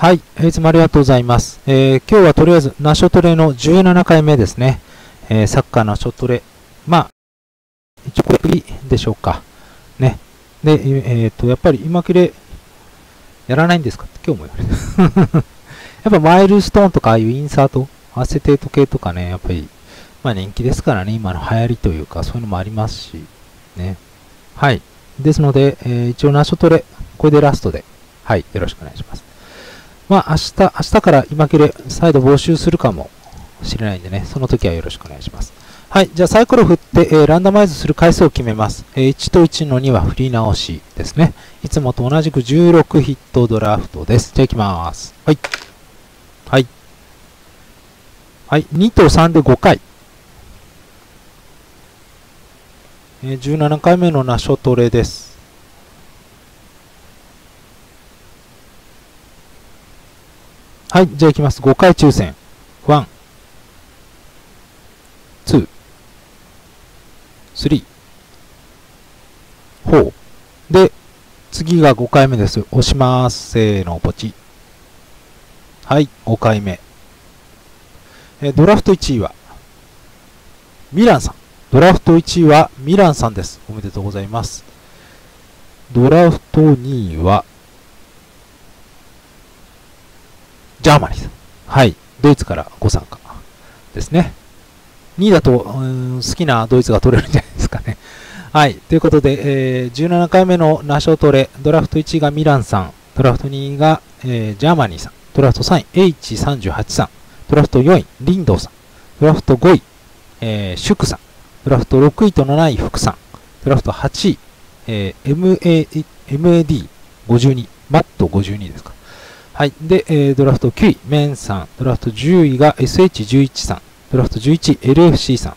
はい、いつもありがとうございます。えー今日はとりあえず、ナショトレの17回目ですね。えーサッカーナショトレ。まあ、一応これでしょうか。ね。で、えっ、と、やっぱり今切れ、やらないんですか？って今日も言われた。やっぱマイルストーンとかああいうインサート、アセテート系とかね、やっぱり、まあ人気ですからね、今の流行りというか、そういうのもありますし、ね。はい。ですので、えー一応ナショトレ、これでラストで、はい、よろしくお願いします。まあ、明日、明日から今切れ、再度募集するかもしれないんでね、その時はよろしくお願いします。はい、じゃあサイコロ振って、えーランダマイズする回数を決めます。えー1と1の2は振り直しですね。いつもと同じく16ヒットドラフトです。じゃあ行きます。はい。はい。はい、2と3で5回。えー17回目のナショトレです。はい、じゃあ行きます。5回抽選。1、2、3、4。で、次が5回目です。押します。せーの、ポチ。はい、5回目。えドラフト1位は、ミランさん。ドラフト1位はミランさんです。おめでとうございます。ドラフト2位は、ジャーマニーさん。はい。ドイツからご参加ですね。2位だと、好きなドイツが取れるんじゃないですかね。はい。ということで、えー17回目のナショトレ、ドラフト1位がミランさん、ドラフト2位が、えージャーマニーさん、ドラフト3位、H38 さん、ドラフト4位、リンドウさん、ドラフト5位、えーシュクさん、ドラフト6位と7位、福さん、ドラフト8位、えー MAD52、マット52ですか。はい。で、えードラフト9位、メンさん。ドラフト10位が SH11 さん。ドラフト11位、LFC さん。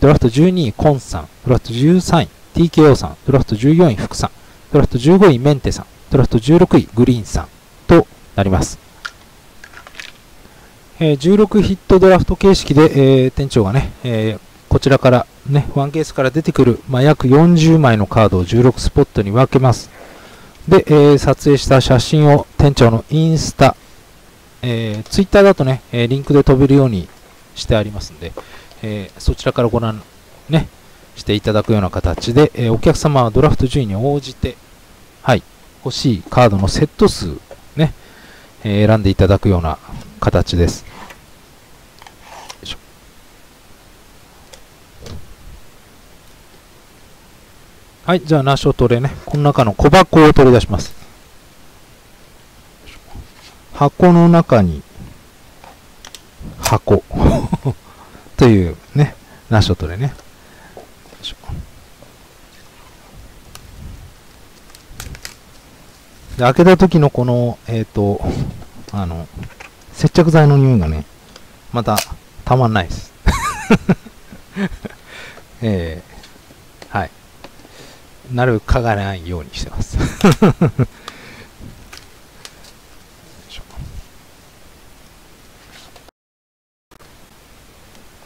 ドラフト12位、コンさん。ドラフト13位、TKO さん。ドラフト14位、福さん。ドラフト15位、メンテさん。ドラフト16位、グリーンさん。となります。えー16ヒットドラフト形式で、えー店長がね、えーこちらからね、ワンケースから出てくる、まあ、約40枚のカードを16スポットに分けます。で、えー撮影した写真を店長のインスタ、えー、ツイッターだとね、えーリンクで飛べるようにしてありますんで、えーそちらからご覧、ね、していただくような形で、えお客様はドラフト順位に応じて、はい、欲しいカードのセット数、ね、え選んでいただくような形です。よいしょはい、じゃあ、ナショトレね、この中の小箱を取り出します。箱の中に、箱 というね、ナショトレね。で開けた時のこの、えっ、と、あの、接着剤の匂いがね、また、たまんないです。えー、なるべく嗅がないようにしてます。よいしょ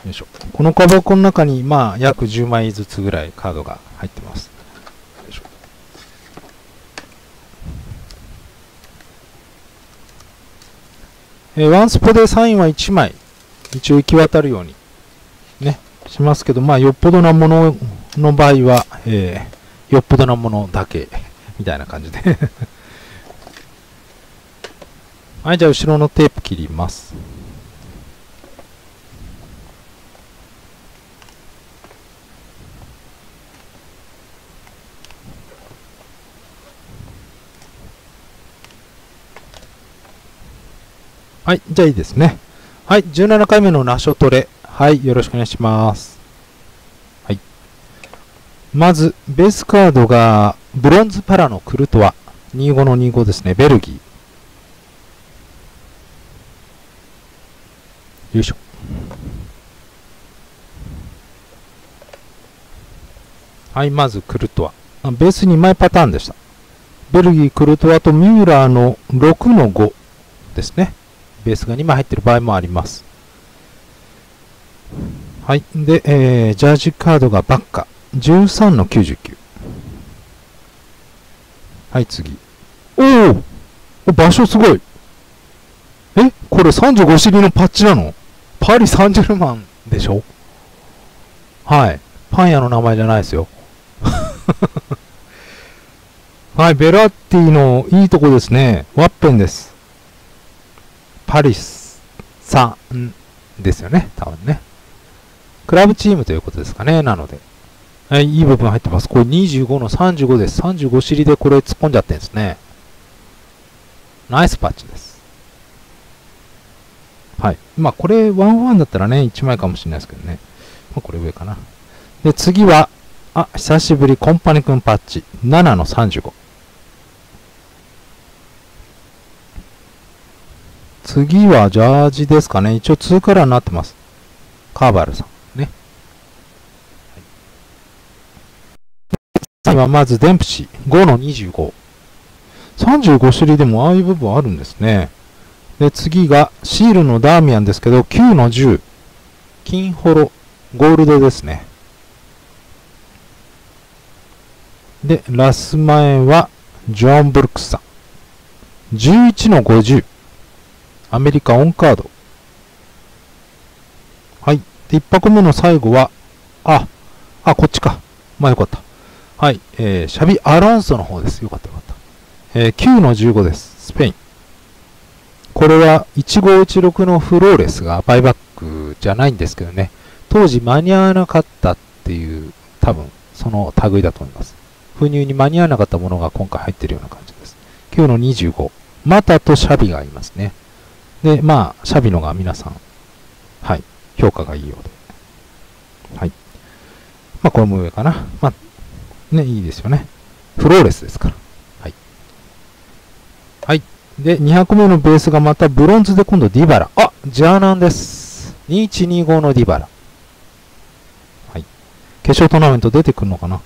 よいしょこの小箱の中に、まあ、約10枚ずつぐらいカードが入ってます。よいしょえーワンスポでサインは1枚、一応行き渡るように、ね、しますけど、まあ、よっぽどなものの場合は、えーよっぽどなものだけ、みたいな感じで。はい、じゃあ後ろのテープ切ります。はい、じゃあいいですね。はい、17回目のナショトレ。はい、よろしくお願いします。まず、ベースカードが、ブロンズパラのクルトワ。25の25ですね、ベルギー。よいしょ。はい、まずクルトワ。あベース2枚パターンでした。ベルギー、クルトワとミューラーの6の5ですね。ベースが2枚入ってる場合もあります。はい。で、えー、ジャージカードがバッカ。13の99。はい、次。おお場所すごいえ？これ35シリのパッチなの？パリ・サンジェルマンでしょ？はい。パン屋の名前じゃないですよ。はい、ベラッティのいいとこですね。ワッペンです。パリスさんですよね。多分ね。クラブチームということですかね。なので。はい、いい部分入ってます。これ25の35です。35尻でこれ突っ込んじゃってんですね。ナイスパッチです。はい。まあ、これ、ワンワンだったらね、1枚かもしれないですけどね。まあ、これ上かな。で、次は、あ、久しぶり、コンパニ君パッチ。7の35。次はジャージですかね。一応2カラーになってます。カーバルさん。ね。は、まずデンプシー。5の25。35種類でもああいう部分あるんですね。で、次がシールのダーミアンですけど、9の10。金ホロ。ゴールドですね。で、ラス前はジョン・ブルックスさん。11の50。アメリカオンカード。はい。で、一泊目の最後は、あ、あ、こっちか。まあよかった。はい。えー、シャビ・アロンソの方です。よかったよかった。えー、9の15です。スペイン。これは1516のフローレスがバイバックじゃないんですけどね。当時間に合わなかったっていう、多分その類だと思います。封入に間に合わなかったものが今回入ってるような感じです。9の25。マタとシャビがいますね。で、まあ、シャビノが皆さん、はい、評価がいいようで。はい。まあ、これも上かな。まあ、ね、いいですよね。フローレスですから。はい。はい。で、200個目のベースがまたブロンズで今度ディバラ。あ、ジャーナンです。2125のディバラ。はい。決勝トーナメント出てくるのかな？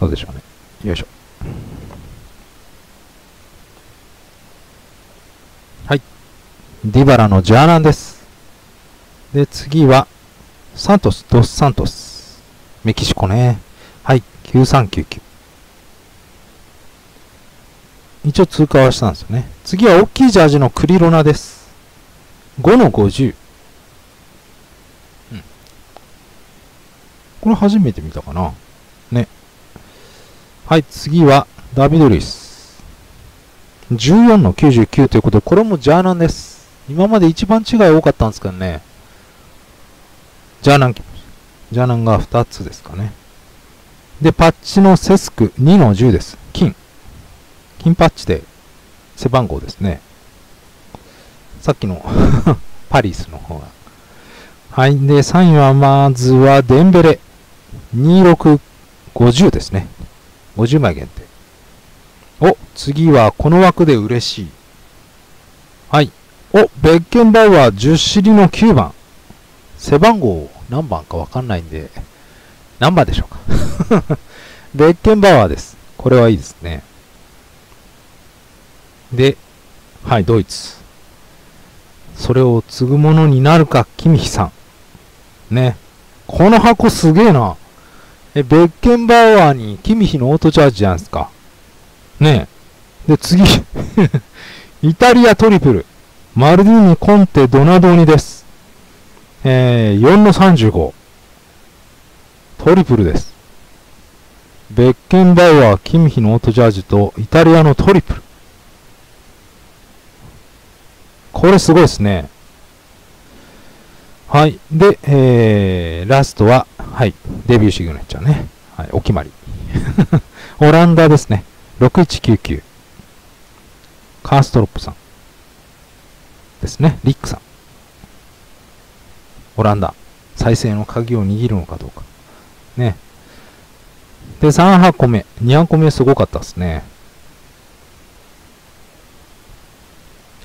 どうでしょうね。よいしょ。ディバラのジャーナンです。で、次は、サントス、ドスサントス。メキシコね。はい、9399。一応通過はしたんですよね。次は大きいジャージのクリロナです。5の50。うん。これ初めて見たかな。ね。はい、次はダビド・リス。14の99ということで、これもジャーナンです。今まで一番違い多かったんですけどね。ジャーナン、ジャーナンが2つですかね。で、パッチのセスク2の10です。金。金パッチで背番号ですね。さっきの パリスの方が。はい。で、3位はまずはデンベレ。2650ですね。50枚限定。お、次はこの枠で嬉しい。はい。お、ベッケンバウアー10尻の9番。背番号何番かわかんないんで、何番でしょうか？ベッケンバウアーです。これはいいですね。で、はい、ドイツ。それを継ぐものになるか、キミヒさん。ね。この箱すげえな。え、ベッケンバウアーにキミヒのオートチャージじゃんすか。ねで、次 イタリアトリプル。マルディーニ、コンテ、ドナドーニです。えー、4の35。トリプルです。ベッケンバウアー、キムヒのオートジャージとイタリアのトリプル。これすごいですね。はい。で、えー、ラストは、はい。デビューシグネチャーね。はい。お決まり。オランダですね。6199。カーストロップさん。ですね。リックさん。オランダ。再生の鍵を握るのかどうか。ね。で、3箱目。2箱目すごかったですね。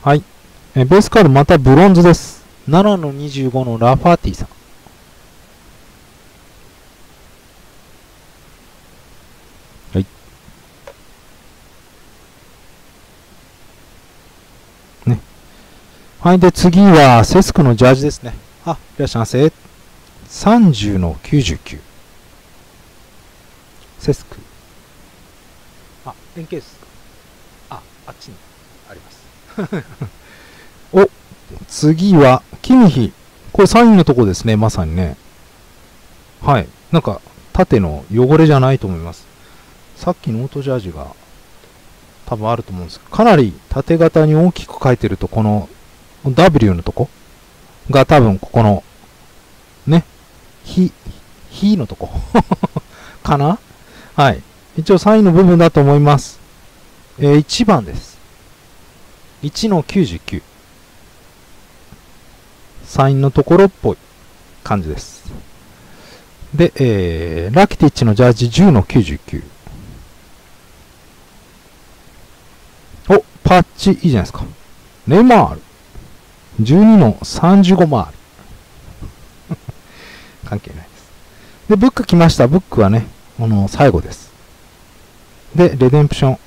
はい。えベースカードまたブロンズです。7の25のラファーティさん。はい。で、次は、セスクのジャージですね。あ、いらっしゃいませ。30の99。セスク。あ、円形ですか。あ、あっちにあります。お、次は、キミヒ。これサインのとこですね、まさにね。はい。なんか、縦の汚れじゃないと思います。さっきのオートジャージが多分あると思うんですけど、かなり縦型に大きく書いてると、この W のとこ？が多分ここの、ね、ひ、ひのとこ？かな？はい。一応サインの部分だと思います。えー、1番です。1の99。サインのところっぽい感じです。で、えー、ラキティッチのジャージ10の99。お、パッチいいじゃないですか。ネイマール。12の35マール。関係ないです。で、ブック来ました。ブックはね、この最後です。で、レデンプション。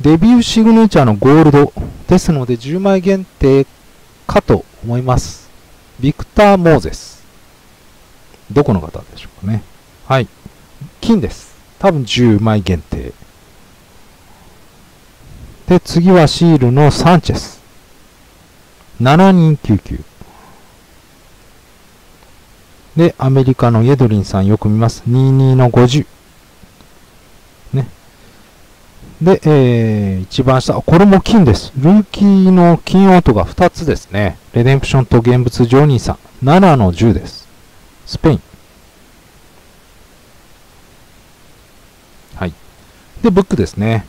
デビューシグネチャーのゴールドですので10枚限定かと思います。ビクター・モーゼス。どこの方でしょうかね。はい。金です。多分10枚限定。で、次はシールのサンチェス。7299。で、アメリカのイエドリンさんよく見ます。22の50。ね。で、えー、一番下、これも金です。ルーキーの金オートが2つですね。レデンプションと現物ジョニーさん。7の10です。スペイン。はい。で、ブックですね。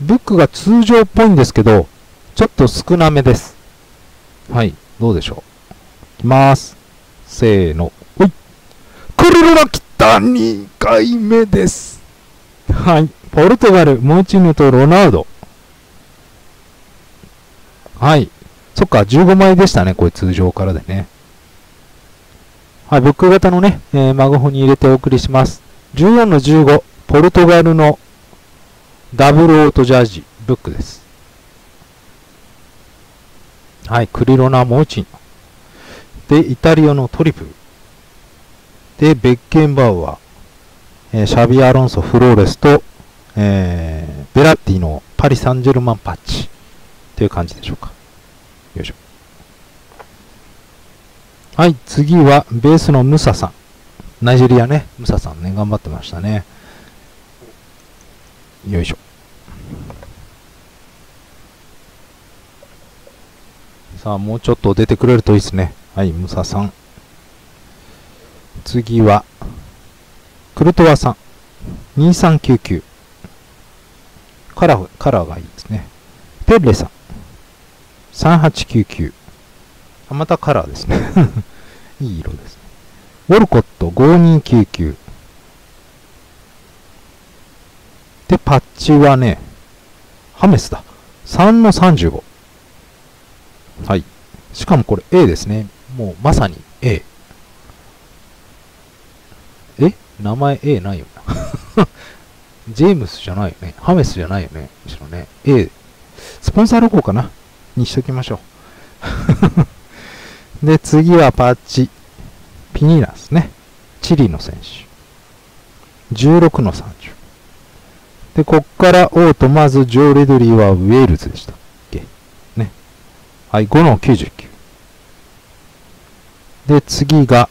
ブックが通常っぽいんですけど、ちょっと少なめです。はい。どうでしょう。いきます。せーの。ほい。クルルラ来た2回目です。はい。ポルトガル、モチヌとロナウド。はい。そっか、15枚でしたね。これ通常からでね。はい。ブック型のね、えー、マグホに入れてお送りします。14の15、ポルトガルのダブルオートジャージ、ブックです。はい。クリロナ・モーチン。で、イタリアのトリプル。で、ベッケンバウアー。えー、シャビア・アロンソ・フローレスと、えー、ベラッティのパリ・サンジェルマンパッチという感じでしょうか。よいしょ。はい、次はベースのムサさん。ナイジェリアね、ムサさんね、頑張ってましたね。よいしょ。さあ、もうちょっと出てくれるといいですね。はい、ムサさん。次は、クルトワさん。2399。カラー、カラーがいいですね。ペッレさん。3899。あ、またカラーですね。いい色ですね。ウォルコット5299。で、パッチはね、ハメスだ。3の35。はい。しかもこれ A ですね。もうまさに A。え名前 A ないよな。ジェームスじゃないよね。ハメスじゃないよね。むしろね。A。スポンサーロゴかな？にしときましょう。で、次はパッチ。ピニーナですね。チリの選手。16の30。で、こっからオート、まずジョー・レドリーはウェールズでしたっけ？ね。はい、5の99。で、次が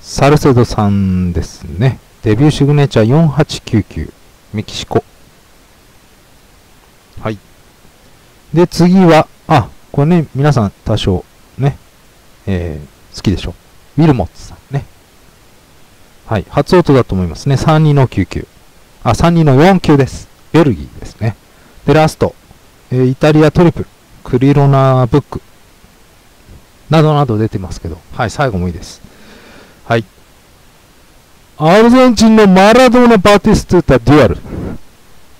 サルセドさんですね。デビューシグネチャー4899。メキシコ。はい。で、次は、あ、これね、皆さん多少ね、えー、好きでしょ。ウィルモッツさんね。はい。初音だと思いますね。32の99。あ、32の49です。ベルギーですね。で、ラスト。えー、イタリアトリプル。クリロナブック。などなど出てますけど。はい、最後もいいです。はい。アルゼンチンのマラドーナ・バティストゥータ・デュアル。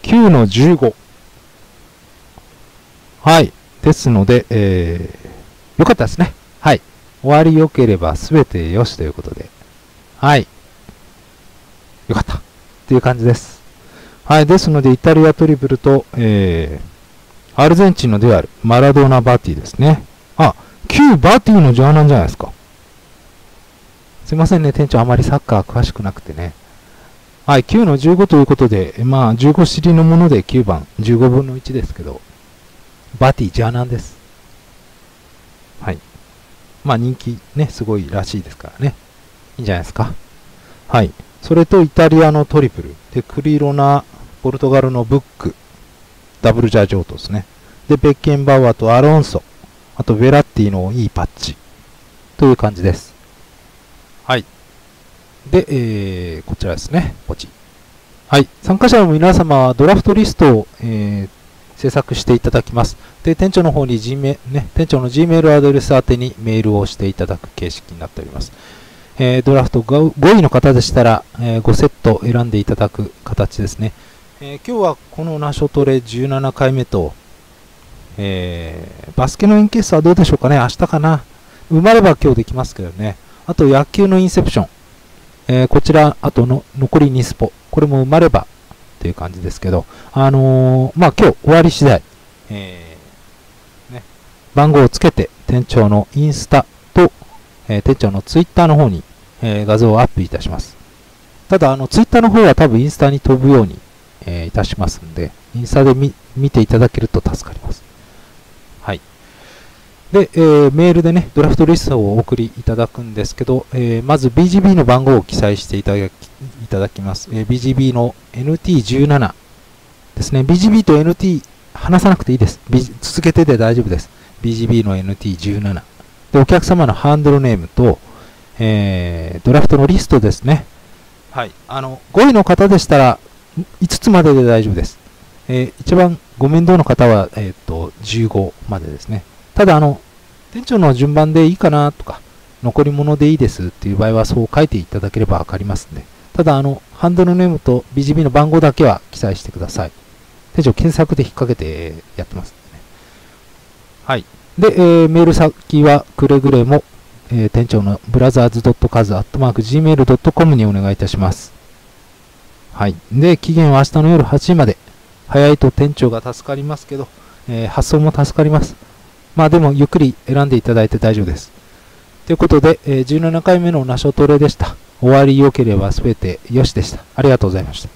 9の15。はい。ですので、えー、よかったですね。はい。終わり良ければ全てよしということで。はい。よかった。っていう感じです。はい。ですので、イタリアトリプルと、えー、アルゼンチンのデュアル、マラドーナ・バティですね。あ、旧バティのジャーナンじゃないですか。すいませんね、店長あまりサッカー詳しくなくてね。はい、9の15ということで、まあ、15尻のもので9番、15分の1ですけど、バティ、ジャーナンです。はい。まあ人気ね、すごいらしいですからね。いいんじゃないですか。はい。それとイタリアのトリプル。で、クリロナ、ポルトガルのブック。ダブルジャージョートですね。で、ベッケンバウアーとアロンソ。あと、ベラティのいいパッチ。という感じです。はい。で、えー、こちらですね。ポチ。はい。参加者の皆様はドラフトリストを、えー、制作していただきます。で、店長の方に G メ、ね、店長の Gmail アドレス宛てにメールをしていただく形式になっております。えー、ドラフト 5, 5位の方でしたら、えー、5セット選んでいただく形ですね。えー、今日はこのナショトレ17回目と、えー、バスケのインケースはどうでしょうかね明日かな埋まれば今日できますけどね。あと野球のインセプション。えー、こちら、あとの残り2スポ。これも埋まればという感じですけど、あのー、まあ、今日終わり次第、えー、ね、番号をつけて店長のインスタと、え、店長のツイッターの方に、え画像をアップいたします。ただ、あの、ツイッターの方は多分インスタに飛ぶように、えいたしますんで、インスタで見ていただけると助かります。はい。で、えー、メールでね、ドラフトリストをお送りいただくんですけど、えー、まず BGB の番号を記載していただきいただきます。えー、BGB の NT17 ですね。BGB と NT 話さなくていいです。続けてで大丈夫です。BGB の NT17。で、お客様のハンドルネームと、えー、ドラフトのリストですね。はい。あの、5位の方でしたら、5つまでで大丈夫です。えー、一番ご面倒の方は、えっ、ー、と、15までですね。ただ、あの、店長の順番でいいかなとか、残り物でいいですっていう場合はそう書いていただければわかりますんで。ただ、あの、ハンドルネームと BGB の番号だけは記載してください。店長検索で引っ掛けてやってますんでね。はい。で、えー、メール先はくれぐれも、えー、店長のブラザーズ .kaz.gmail.com にお願いいたします。はい。で、期限は明日の夜8時まで。早いと店長が助かりますけど、えー、発送も助かります。まあでも、ゆっくり選んでいただいて大丈夫です。ということで、えー、17回目のナショトレでした。終わり良ければ全て良しでした。ありがとうございました。